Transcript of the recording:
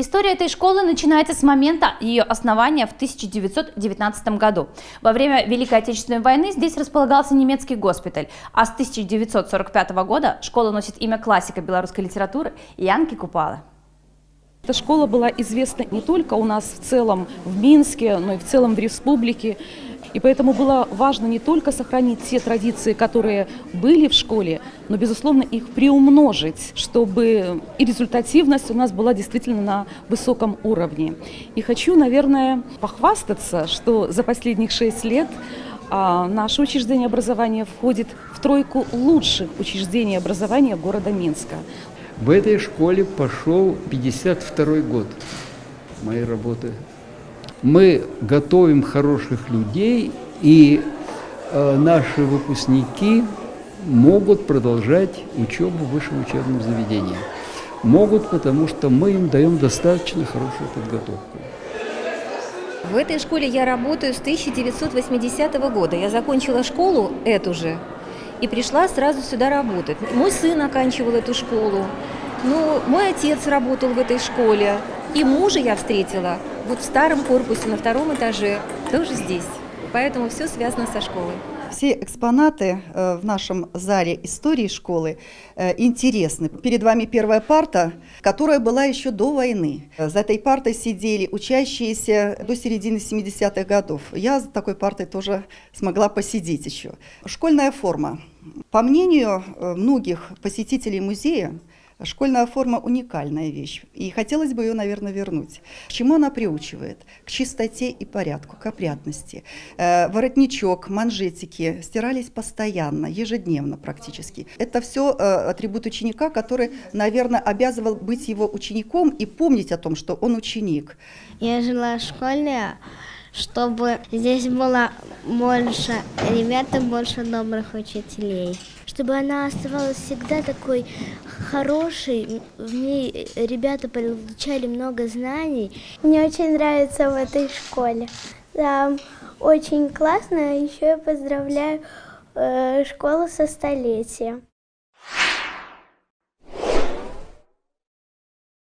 История этой школы начинается с момента ее основания в 1919 году. Во время Великой Отечественной войны здесь располагался немецкий госпиталь, а с 1945 года школа носит имя классика белорусской литературы Янки Купала. Эта школа была известна не только у нас в целом в Минске, но и в целом в республике. И поэтому было важно не только сохранить те традиции, которые были в школе, но, безусловно, их приумножить, чтобы и результативность у нас была действительно на высоком уровне. И хочу, наверное, похвастаться, что за последних шесть лет а, наше учреждение образования входит в тройку лучших учреждений образования города Минска. В этой школе пошел 52 год моей работы мы готовим хороших людей, и э, наши выпускники могут продолжать учебу в высшем учебном заведении. Могут, потому что мы им даем достаточно хорошую подготовку. В этой школе я работаю с 1980 года. Я закончила школу эту же и пришла сразу сюда работать. Мой сын оканчивал эту школу. Ну, мой отец работал в этой школе. И мужа я встретила вот в старом корпусе на втором этаже, тоже здесь. Поэтому все связано со школой. Все экспонаты э, в нашем зале истории школы э, интересны. Перед вами первая парта, которая была еще до войны. За этой партой сидели учащиеся до середины 70-х годов. Я за такой партой тоже смогла посидеть еще. Школьная форма. По мнению э, многих посетителей музея, Школьная форма уникальная вещь, и хотелось бы ее, наверное, вернуть. К чему она приучивает? К чистоте и порядку, к опрятности. Э, воротничок, манжетики стирались постоянно, ежедневно практически. Это все э, атрибут ученика, который, наверное, обязывал быть его учеником и помнить о том, что он ученик. Я жила в школе, чтобы здесь было больше ребят и больше добрых учителей чтобы она оставалась всегда такой хорошей. В ней ребята получали много знаний. Мне очень нравится в этой школе. Да, очень классно. Еще я поздравляю э, школу со столетием.